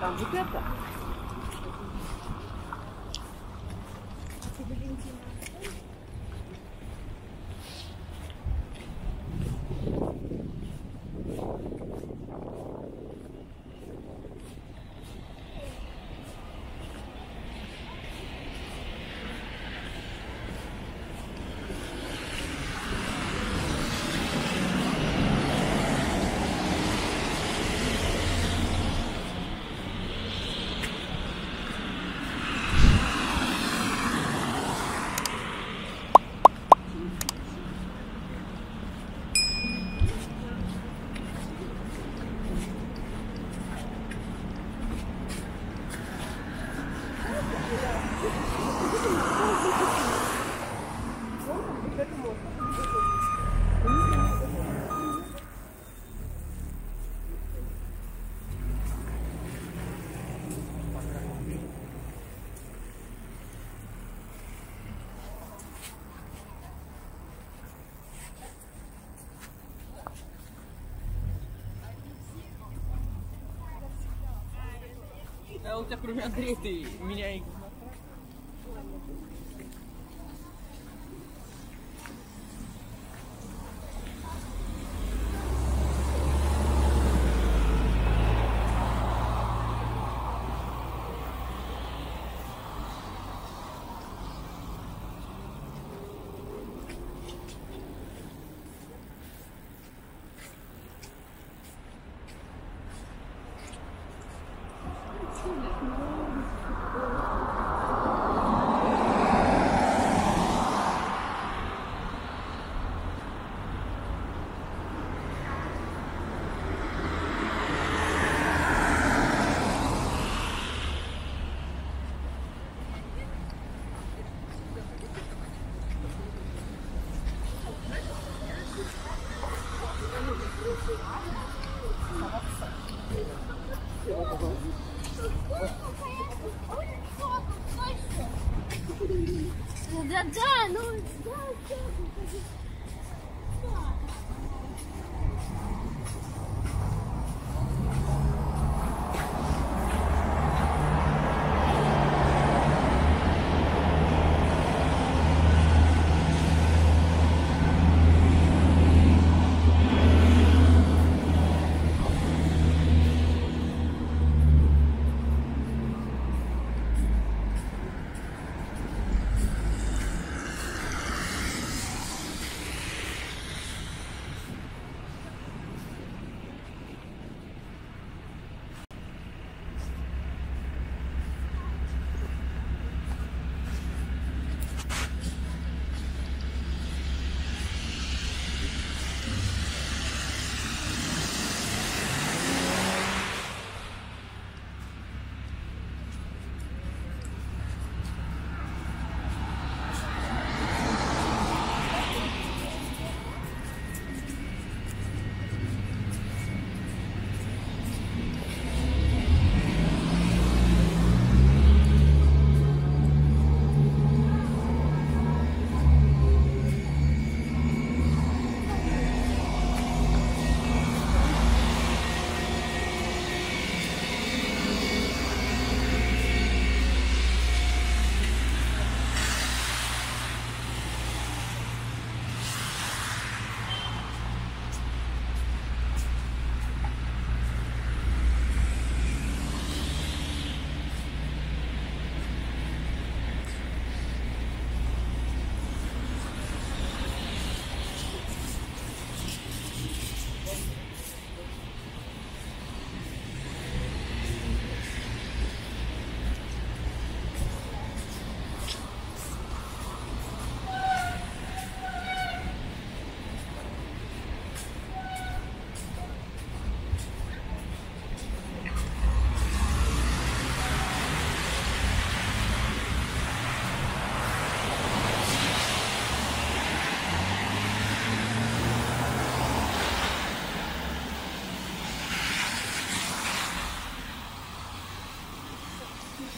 Там вот это. А у тебя кроме Андрея ты меня Да, да, ну, да, да.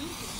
YouTube.